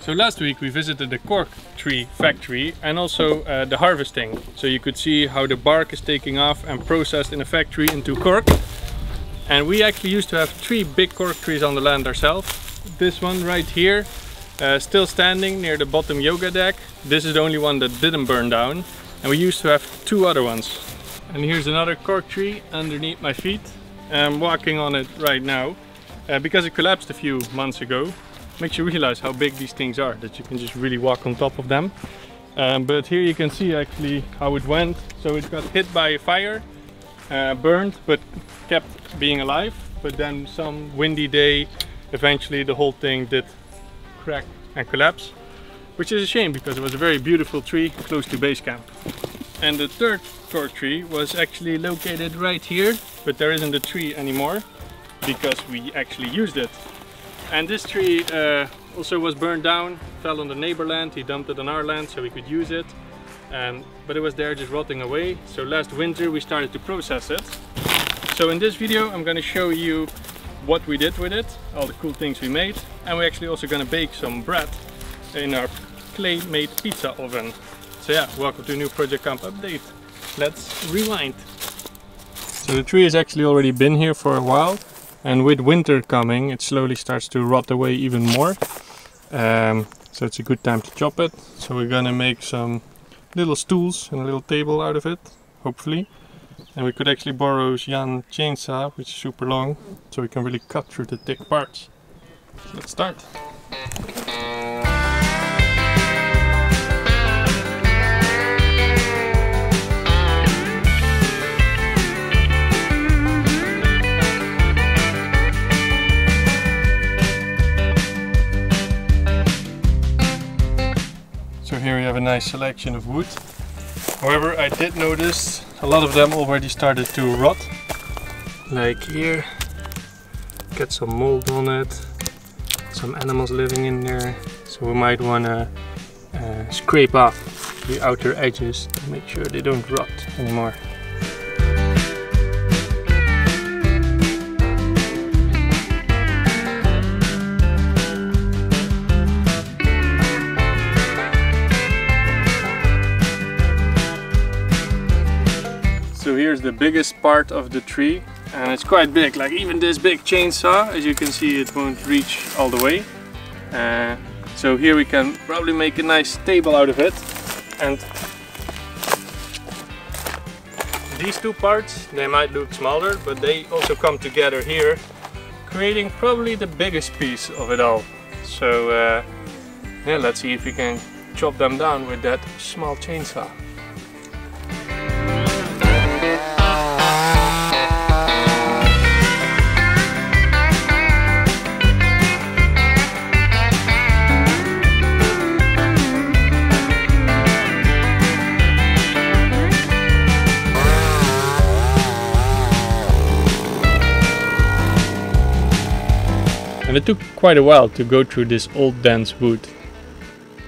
So last week we visited the cork tree factory and also uh, the harvesting. So you could see how the bark is taking off and processed in a factory into cork. And we actually used to have three big cork trees on the land ourselves. This one right here, uh, still standing near the bottom yoga deck. This is the only one that didn't burn down. And we used to have two other ones. And here's another cork tree underneath my feet. I'm walking on it right now uh, because it collapsed a few months ago makes you realize how big these things are, that you can just really walk on top of them. Um, but here you can see actually how it went. So it got hit by a fire, uh, burned, but kept being alive. But then some windy day, eventually the whole thing did crack and collapse. Which is a shame because it was a very beautiful tree close to base camp. And the third cork tree was actually located right here, but there isn't a tree anymore because we actually used it and this tree uh, also was burned down, fell on the neighbor land, he dumped it on our land so we could use it. Um, but it was there just rotting away. So last winter we started to process it. So in this video I'm going to show you what we did with it, all the cool things we made. And we're actually also going to bake some bread in our clay made pizza oven. So yeah, welcome to a new Project Kamp update. Let's rewind. So the tree has actually already been here for a while and with winter coming it slowly starts to rot away even more. Um, so it's a good time to chop it. So we're gonna make some little stools and a little table out of it hopefully. And we could actually borrow Jan chainsaw which is super long so we can really cut through the thick parts. So let's start have a nice selection of wood. However, I did notice a lot of them already started to rot. Like here, get some mold on it, some animals living in there. So we might want to uh, scrape off the outer edges to make sure they don't rot anymore. The biggest part of the tree and it's quite big. Like even this big chainsaw as you can see it won't reach all the way. Uh, so here we can probably make a nice table out of it. And these two parts they might look smaller but they also come together here creating probably the biggest piece of it all. So uh, yeah let's see if we can chop them down with that small chainsaw and it took quite a while to go through this old dense wood.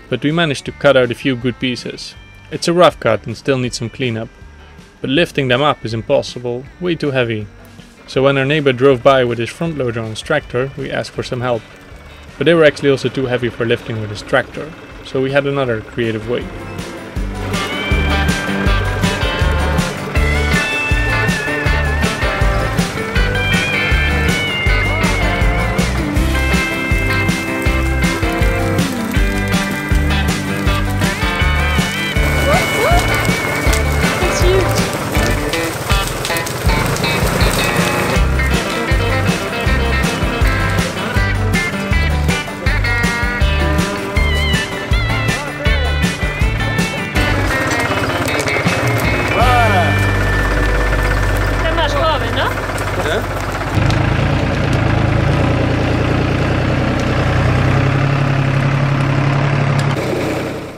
But we managed to cut out a few good pieces. It's a rough cut and still needs some cleanup, but lifting them up is impossible, way too heavy. So when our neighbor drove by with his front loader on his tractor, we asked for some help. But they were actually also too heavy for lifting with his tractor, so we had another creative way.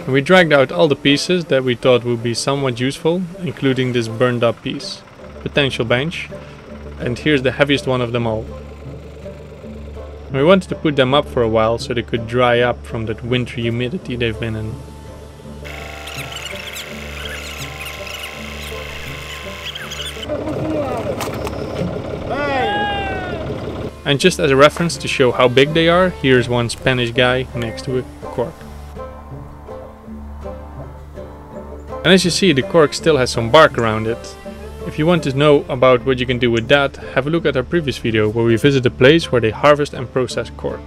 We dragged out all the pieces that we thought would be somewhat useful, including this burned up piece, potential bench, and here's the heaviest one of them all. We wanted to put them up for a while so they could dry up from that wintry humidity they've been in. And just as a reference to show how big they are, here's one Spanish guy next to a cork. And as you see, the cork still has some bark around it. If you want to know about what you can do with that, have a look at our previous video where we visit a place where they harvest and process cork.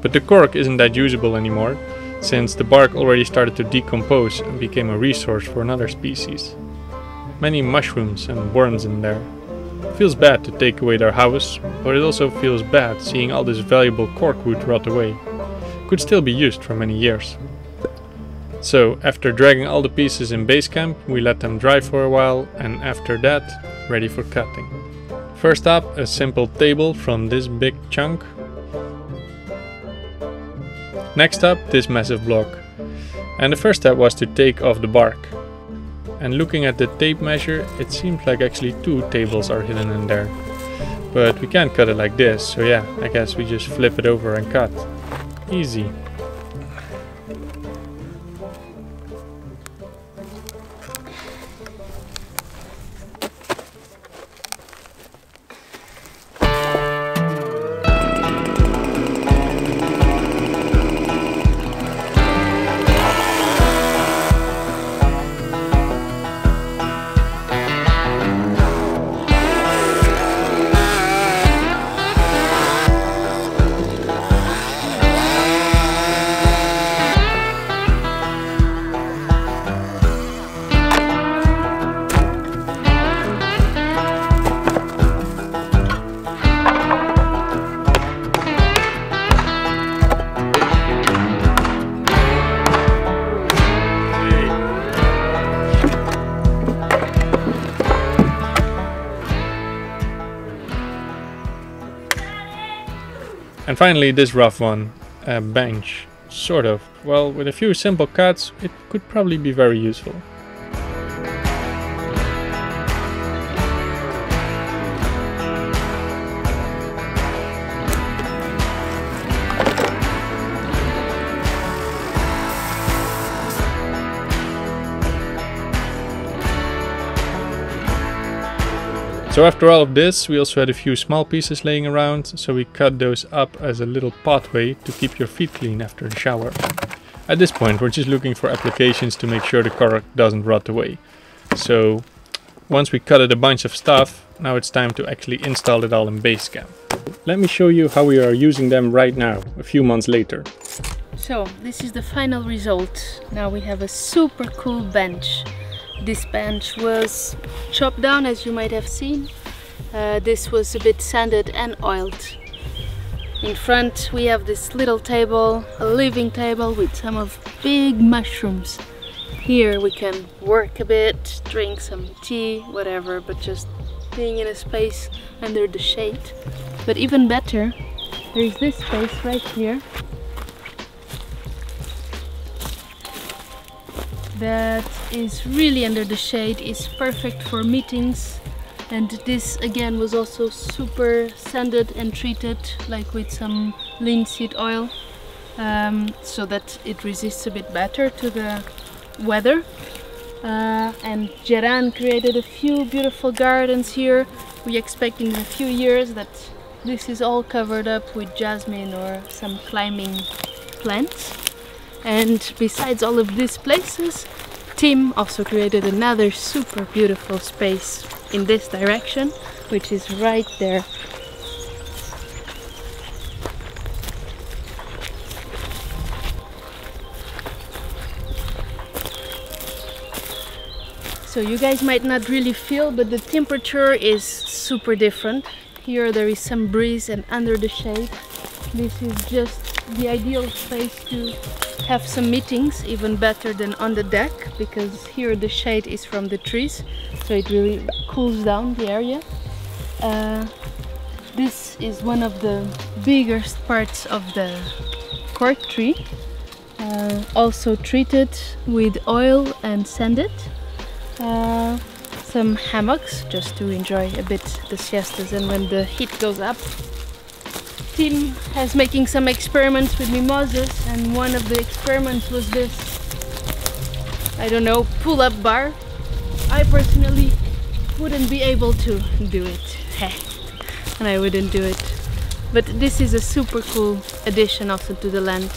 But the cork isn't that usable anymore, since the bark already started to decompose and became a resource for another species. Many mushrooms and worms in there. Feels bad to take away their house, but it also feels bad seeing all this valuable cork wood rot away. Could still be used for many years. So after dragging all the pieces in base camp, we let them dry for a while and after that, ready for cutting. First up, a simple table from this big chunk. Next up, this massive block. And the first step was to take off the bark. And looking at the tape measure, it seems like actually two tables are hidden in there. But we can't cut it like this, so yeah, I guess we just flip it over and cut. Easy. And finally this rough one, a bench, sort of. Well, with a few simple cuts, it could probably be very useful. So after all of this, we also had a few small pieces laying around, so we cut those up as a little pathway to keep your feet clean after the shower. At this point, we're just looking for applications to make sure the car doesn't rot away. So once we cutted a bunch of stuff, now it's time to actually install it all in Basecamp. Let me show you how we are using them right now, a few months later. So this is the final result. Now we have a super cool bench. This bench was chopped down as you might have seen. Uh, this was a bit sanded and oiled. In front we have this little table, a living table with some of big mushrooms. Here we can work a bit, drink some tea, whatever, but just being in a space under the shade. But even better, there is this space right here that is really under the shade is perfect for meetings. And this again was also super sanded and treated like with some linseed oil um, so that it resists a bit better to the weather. Uh, and Geran created a few beautiful gardens here. We expect in a few years that this is all covered up with jasmine or some climbing plants and besides all of these places, Tim also created another super beautiful space in this direction, which is right there. So you guys might not really feel, but the temperature is super different. Here there is some breeze and under the shade. This is just the ideal space to have some meetings even better than on the deck because here the shade is from the trees so it really cools down the area. Uh, this is one of the biggest parts of the cork tree uh, also treated with oil and sanded. Uh, some hammocks just to enjoy a bit the siestas and when the heat goes up Tim has making some experiments with mimosas and one of the experiments was this I don't know pull-up bar I personally wouldn't be able to do it and I wouldn't do it but this is a super cool addition also to the land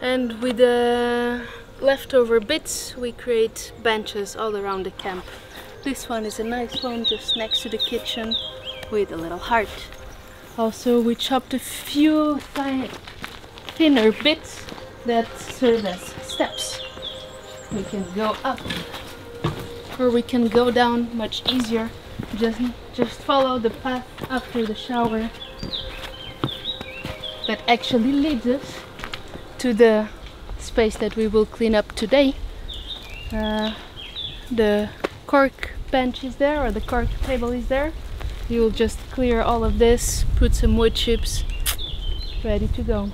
And with the leftover bits, we create benches all around the camp. This one is a nice one just next to the kitchen with a little heart. Also, we chopped a few thin, thinner bits that serve as steps. We can go up or we can go down much easier. Just, just follow the path after the shower that actually leads us to the space that we will clean up today. Uh, the cork bench is there or the cork table is there. You will just clear all of this, put some wood chips, ready to go.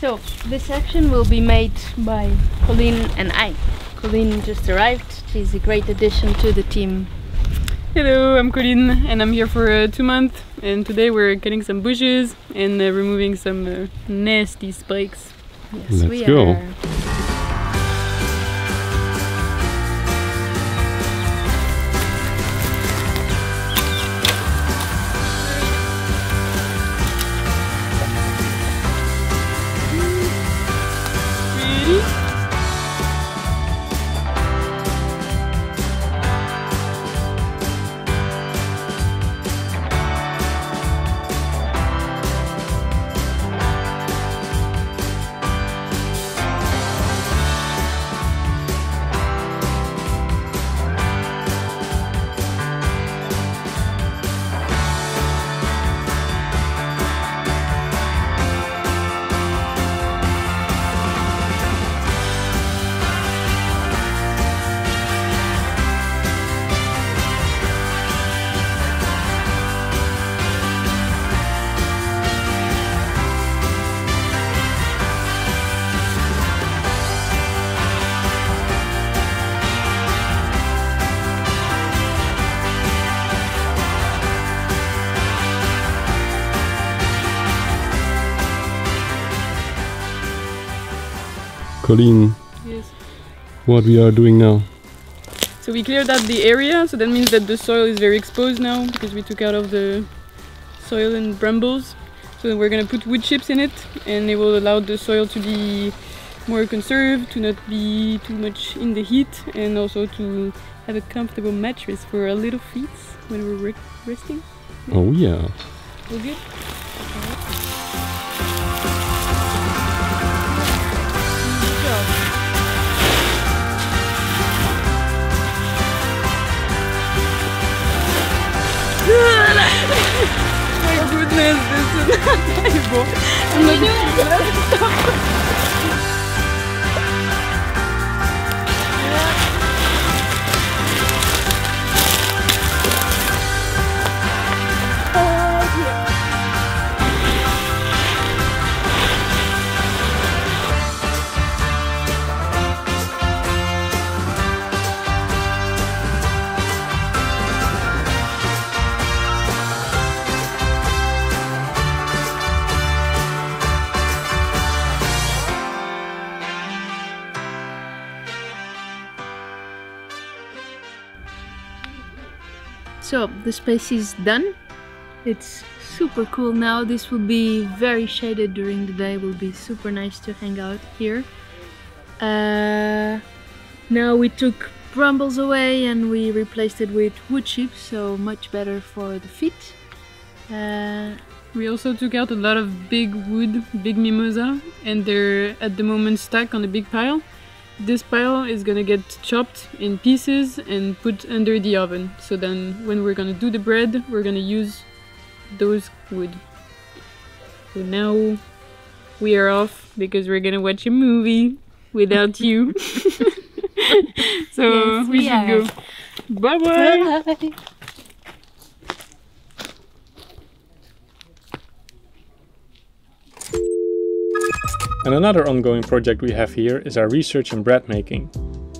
So this section will be made by Colleen and I. Colleen just arrived. She's a great addition to the team. Hello, I'm Colleen and I'm here for uh, two months and today we're cutting some bushes and uh, removing some uh, nasty spikes. Yes, Let's we go. are. Colleen, Yes. what we are doing now? So we cleared out the area, so that means that the soil is very exposed now because we took out of the soil and brambles. So we're gonna put wood chips in it and it will allow the soil to be more conserved, to not be too much in the heat and also to have a comfortable mattress for our little feet when we're re- resting. Oh yeah. All good? this is So the space is done. It's super cool now. This will be very shaded during the day. Will be super nice to hang out here. Uh, now we took brambles away and we replaced it with wood chips, so much better for the feet. Uh, We also took out a lot of big wood, big mimosa, and they're at the moment stuck on a big pile. This pile is gonna get chopped in pieces and put under the oven. So then, when we're gonna do the bread, we're gonna use those wood. So now we are off because we're gonna watch a movie without you. so Yes, we, we should are. go. Bye bye. bye. And another ongoing project we have here is our research in bread making.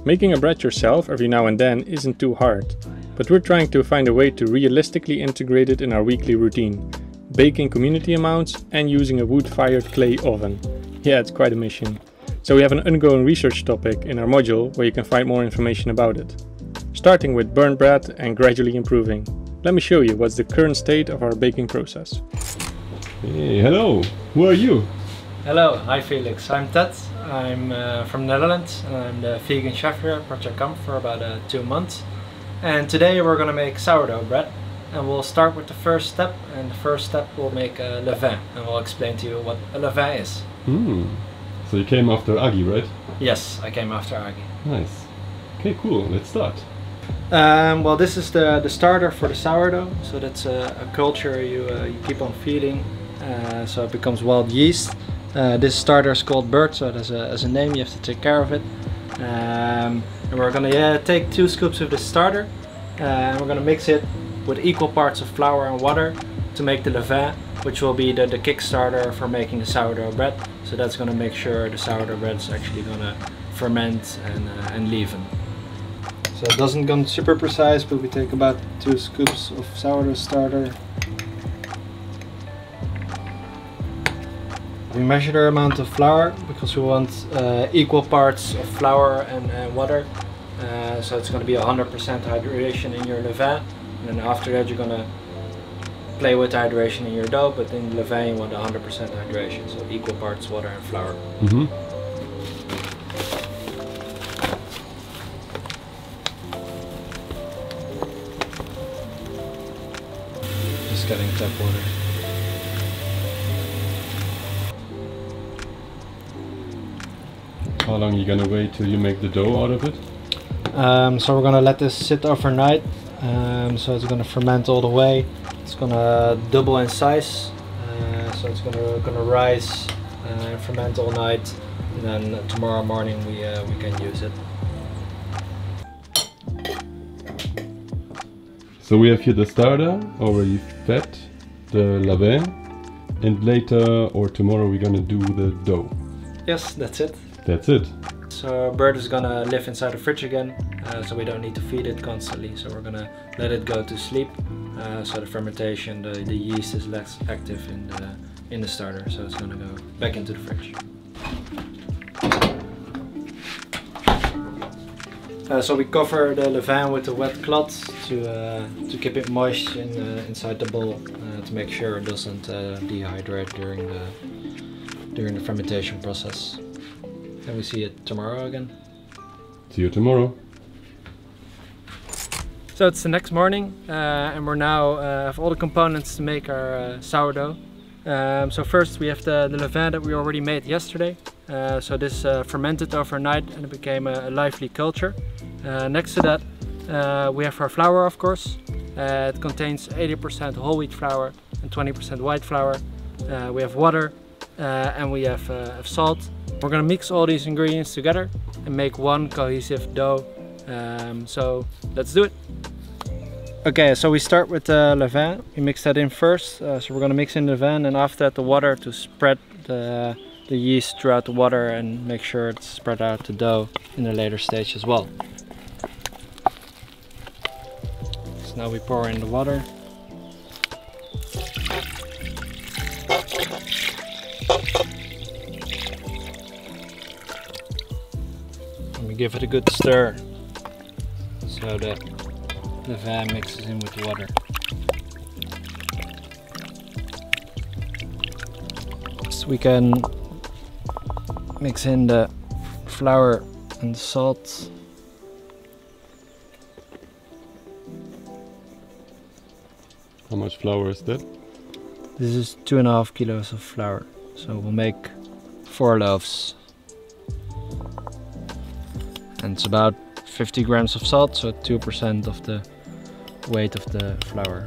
Making a bread yourself every now and then isn't too hard, but we're trying to find a way to realistically integrate it in our weekly routine, baking community amounts and using a wood-fired clay oven. Yeah, it's quite a mission. So we have an ongoing research topic in our module where you can find more information about it. Starting with burnt bread and gradually improving. Let me show you what's the current state of our baking process. Hey, hello. Who are you? Hello, hi Felix. I'm Ted. I'm uh, from Netherlands and I'm the vegan chef here at Project Kamp for about uh, two months. And today we're gonna make sourdough bread. And we'll start with the first step. And the first step we'll make a levain. And we'll explain to you what a levain is. Hmm. So you came after Agi, right? Yes, I came after Agi. Nice. Okay, cool. Let's start. Um, well, this is the, the starter for the sourdough. So that's a, a culture you, uh, you keep on feeding. Uh, so it becomes wild yeast. Uh, this starter is called bird, so has a, a name, you have to take care of it. Um, and we're gonna take two scoops of the starter uh, and we're gonna mix it with equal parts of flour and water to make the levain, which will be the, the kickstarter for making the sourdough bread. So that's gonna make sure the sourdough bread is actually gonna ferment and, uh, and leaven. So it doesn't go super precise, but we take about two scoops of sourdough starter. We measure the amount of flour because we want uh, equal parts of flour and, and water. Uh, so it's going to be 100% hydration in your levain. And then after that you're going to play with hydration in your dough, but in levain you want 100% hydration. So equal parts water and flour. Mm-hmm. Just getting tap water. How long are you gonna wait till you make the dough out of it? Um, so we're gonna let this sit overnight. Um, so it's gonna ferment all the way. It's gonna double in size. Uh, so it's gonna gonna rise uh, and ferment all night. And then tomorrow morning we uh, we can use it. So we have here the starter already fed, the levain, and later or tomorrow we're gonna do the dough. Yes, that's it. That's it. So bird is gonna live inside the fridge again, uh, so we don't need to feed it constantly. So we're gonna let it go to sleep. Uh, so the fermentation, the, the yeast is less active in the in the starter, so it's gonna go back into the fridge. Uh, so we cover the levain with a wet cloth to uh, to keep it moist in, uh, inside the bowl uh, to make sure it doesn't uh, dehydrate during the during the fermentation process. And we see it tomorrow again. See you tomorrow. So it's the next morning uh, and we're now uh, have all the components to make our uh, sourdough. Um, so first we have the, the levain that we already made yesterday. Uh, so this uh, fermented overnight and it became a, a lively culture. Uh, next to that uh, we have our flour of course. Uh, it contains 80% whole wheat flour and 20% white flour. Uh, we have water uh, and we have, uh, have salt. We're gonna mix all these ingredients together and make one cohesive dough. Um, so let's do it. Okay, so we start with the levain. We mix that in first. Uh, so we're gonna mix in the levain and after that the water to spread the, the yeast throughout the water and make sure it's spread out the dough in the later stage as well. So now we pour in the water. Give it a good stir so that the levain mixes in with the water. So we can mix in the flour and salt. How much flour is that? This is two and a half kilos of flour. So we'll make four loaves. And it's about 50 grams of salt, so 2% of the weight of the flour.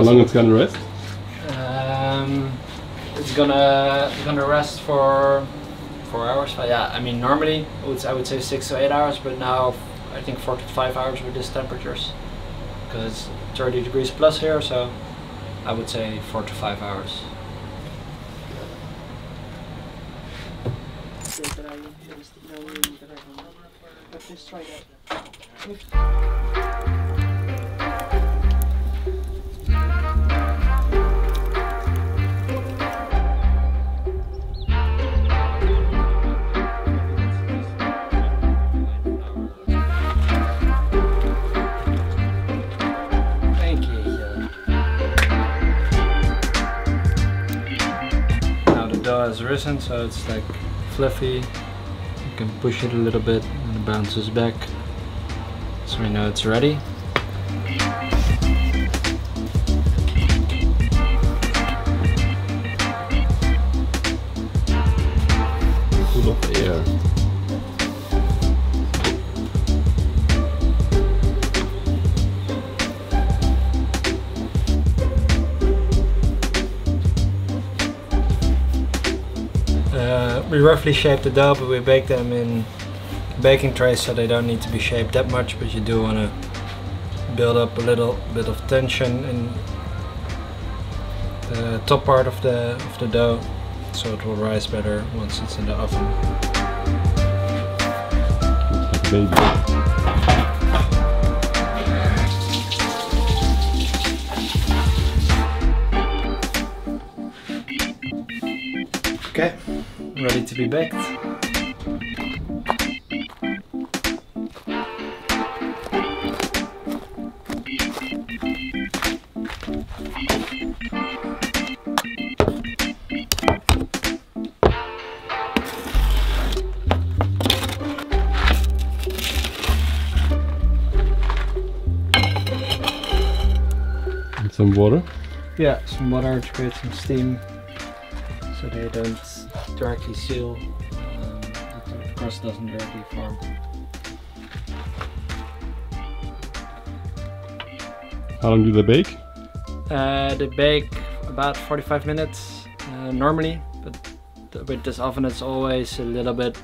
How long it's gonna rest? Um, it's gonna it's gonna rest for four hours. But yeah, I mean normally I would, I would say six to eight hours, but now I think four to five hours with these temperatures because it's 30 degrees plus here. So I would say four to five hours. Thank risen, so it's like fluffy. You can push it a little bit and it bounces back. So we know it's ready. Roughly shape the dough, but we bake them in baking trays so they don't need to be shaped that much, but you do want to build up a little bit of tension in the top part of the of the dough so it will rise better once it's in the oven. Ready to be baked. And some water. Yeah, some water to create some steam so they don't directly seal, um, the crust doesn't directly form. How long do they bake? Uh, they bake about 45 minutes uh, normally, but th- with this oven it's always a little bit,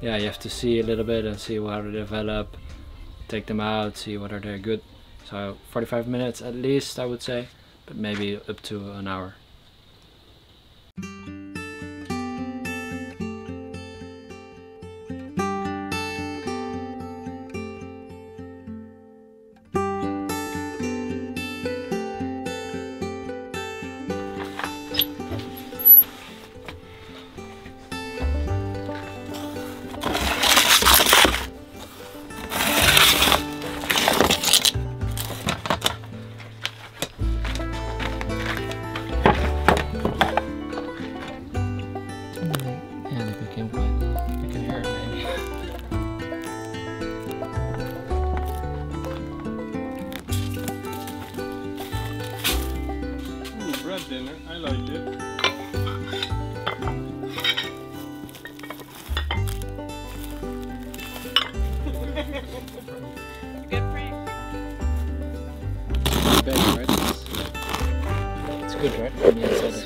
yeah, you have to see a little bit and see how they develop, take them out, see whether they're good. So 45 minutes at least I would say, but maybe up to an hour.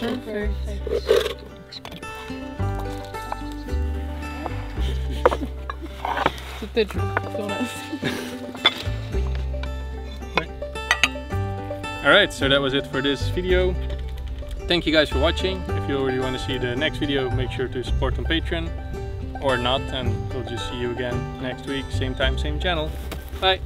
Perfect. Sur la- Alright, so that was it for this video. Thank you guys for watching. If you already want to see the next video, make sure to support on Patreon. Or not, and we'll just see you again next week, same time, same channel. Bye!